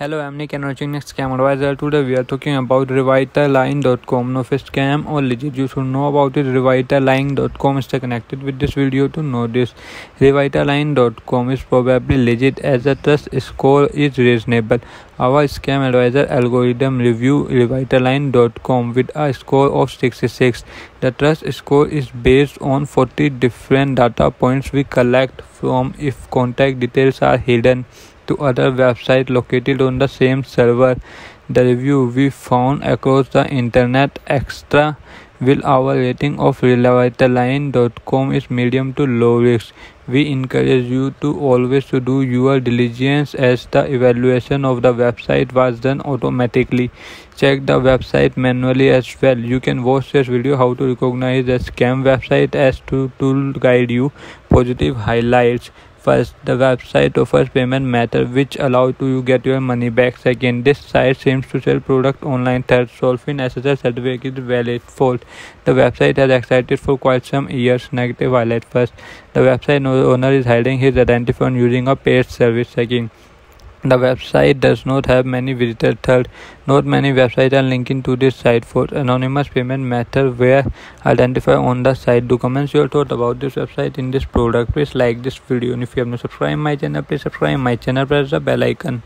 Hello am nay can watching next scam advisor today we are talking about rewriter line dot com no is scam or legit you should know about it rewriter line dot com is connected with this video to know this rewriter line dot com is probably legit as a trust score is reasonable our scam advisor algorithm review rewriter line dot com with a score of six six the trust score is based on forty different data points we collect from if contact details are hidden to other websites located on the same server. The review we found across the internet extra will our rating of Revitalign.com is medium to low risk. We encourage you to always to do your diligence as the evaluation of the website was done automatically. Check the website manually as well. You can watch this video how to recognize a scam website as to tool guide you positive highlights First, the website offers payment method which allow to you get your money back. Second, this site seems to sell product online. Third, Solfin SSL certificate is valid. Fourth, the website has existed for quite some years. Negative highlight. First, the website owner is hiding his identity on using a paid service. Second, the website does not have many visitors. Third, not many websites are linking to this site. for anonymous payment method where identified on the site. Do comments your thought about this website in this product. Please like this video and if you have not subscribed my channel, please subscribe my channel. Press the bell icon.